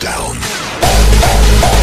down.